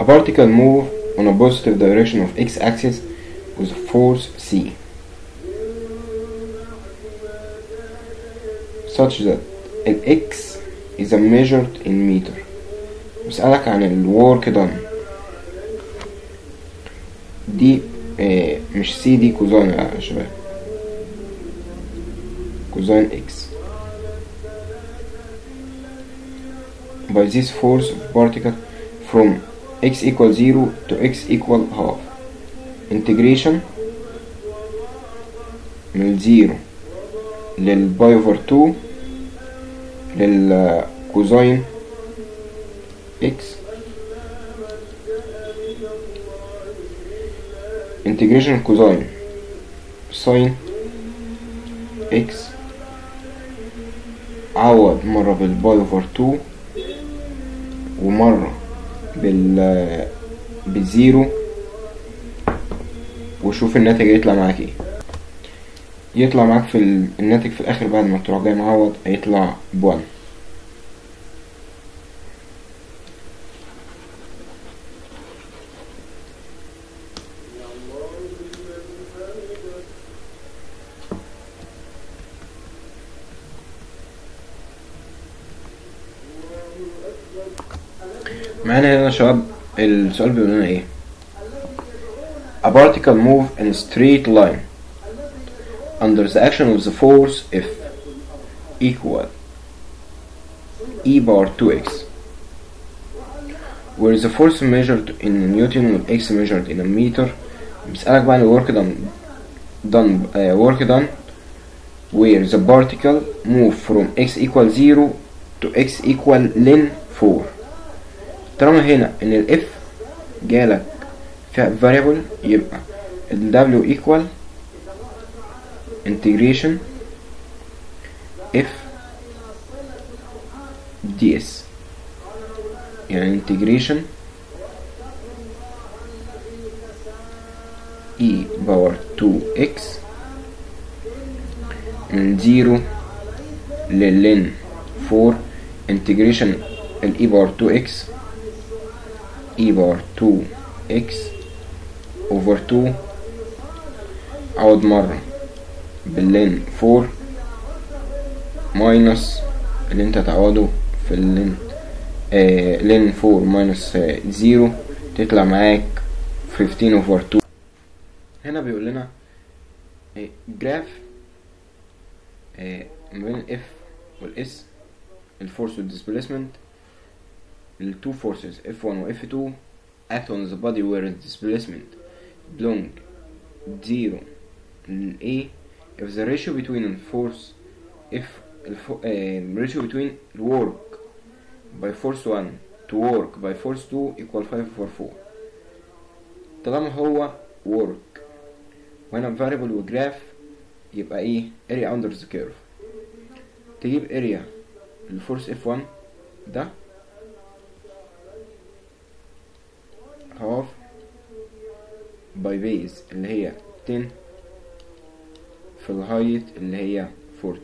[SPEAKER 1] A particle move on a positive direction of x-axis with force c such that an x is measured in meter بسألك عن ال work done دي آه مش سي دي كوزين يا شباب كوزين اكس by this force of particle from x equal 0 to x equal half integration من 0 للباي اوفر 2 للكوزين اكس integration cosine sine x عوض مرة بال pi over 2 ومرة بال بال zero وشوف الناتج يطلع معاك إيه. يطلع معاك في ال- الناتج في الآخر بعد ما تروح جاي معوض هيطلع بوان. معانا هنا يا شباب السؤال بيقول لنا ايه A particle move in a straight line under the action of the force F equal E bar 2x where the force measured in Newton and x measured in a meter بيسألك بقى عن ال work done done uh, work done where the particle move from x equal 0 to x equal ln 4 طالما هنا ان ال F جالك variable يبقى ال W equal integration F ds يعني integration e باور 2x من 0 لل ln 4 integration ال e power 2x e power 2x over 2 عوض مرة بال ln 4 minus اللي انت تعوضه في ال ln آه ln 4 minus 0 تطلع معاك 15 over 2 هنا بيقول لنا جراف آه ما بين الاف والاس الفورس والديسبيسمنت the two forces F1 و F2 act on the body where the displacement belong 0 in A if the ratio between the force if الفو, uh, ratio between work by force 1 to work by force 2 equal 5 over 4 طالما هو work وهنا variable وجراف يبقى ايه area under the curve تجيب area الفورس F1 ده half by base اللي هي 10 في ال height اللي هي 40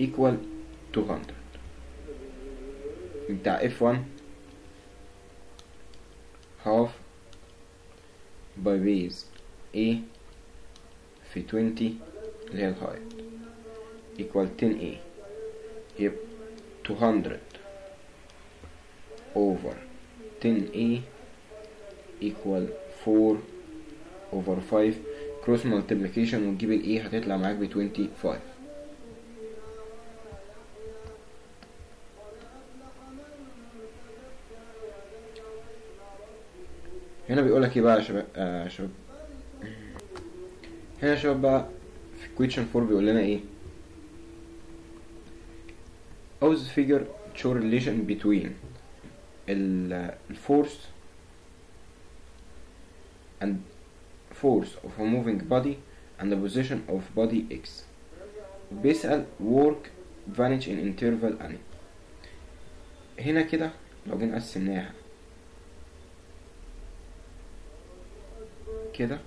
[SPEAKER 1] equal 200 بتاع F1 half by base A في 20 اللي هي الهايت equal 10A يبقى 200 over 10A equal 4 over 5 cross multiplication وتجيب ال A هتطلع معاك ب 25 هنا بيقولك إيه بقى يا شباب؟ آه شباب. هنا يا شباب بقى في question 4 بيقول لنا إيه؟ The figure show relation between الفورce and force of a moving body and the position of body x. بيسأل work vanish in interval any هنا كده لو جينا قسمناها. كده.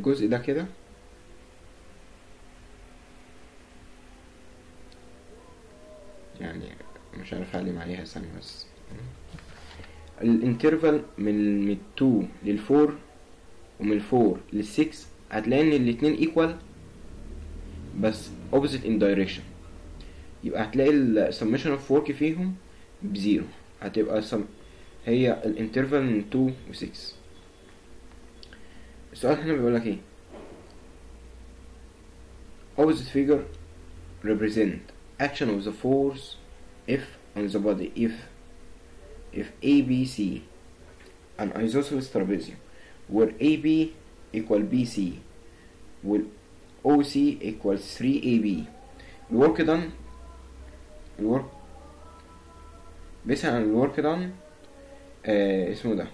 [SPEAKER 1] الجزء ده كده. يعني مش عارف اعلم عليها ثانية بس. ال interval من من 2 لل 4 ومن ال 4 لل 6 هتلاقي إن الاتنين equal بس opposite in direction. يبقى هتلاقي ال summation of work فيهم بزيرو. هتبقى هي الانترفال من 2 و 6 السؤال هنا بيقول لك ايه opposite figure represent action of the force F on the body if if ABC an isosceles trapezium where AB equal BC will OC equals 3AB الورك done الورك بيسأل عن الورك done آه اسمه ده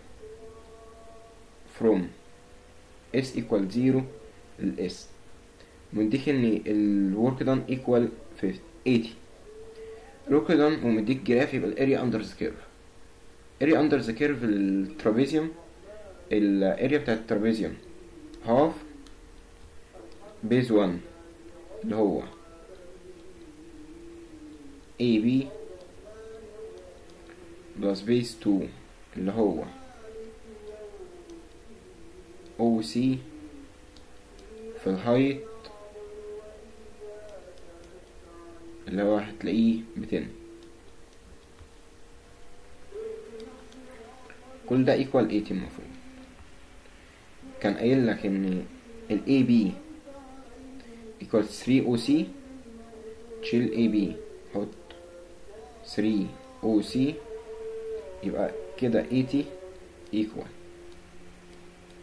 [SPEAKER 1] from S. Equal 0 لل S مديك ان الورك دان ايكوال 80 الورك دان ومديك جراف يبقى الاريا اندر ذا كيرف اريا اندر ذا كيرف الترابيزيوم الاريا بتاعت الترابيزيوم هاف base 1 اللي هو AB plus base 2 اللي هو OC في ال height اللي هو هتلاقيه ميتين. كل ده equal 80 المفروض. كان قايل لك إن ال AB equals 3 OC تشيل AB حط 3 OC يبقى كده 80 equal.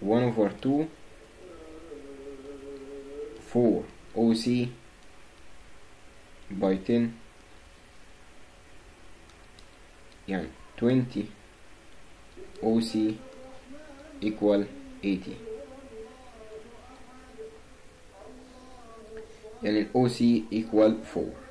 [SPEAKER 1] 1 over 2 4 OC by 10 يعني 20 OC equal 80 يعني OC equal 4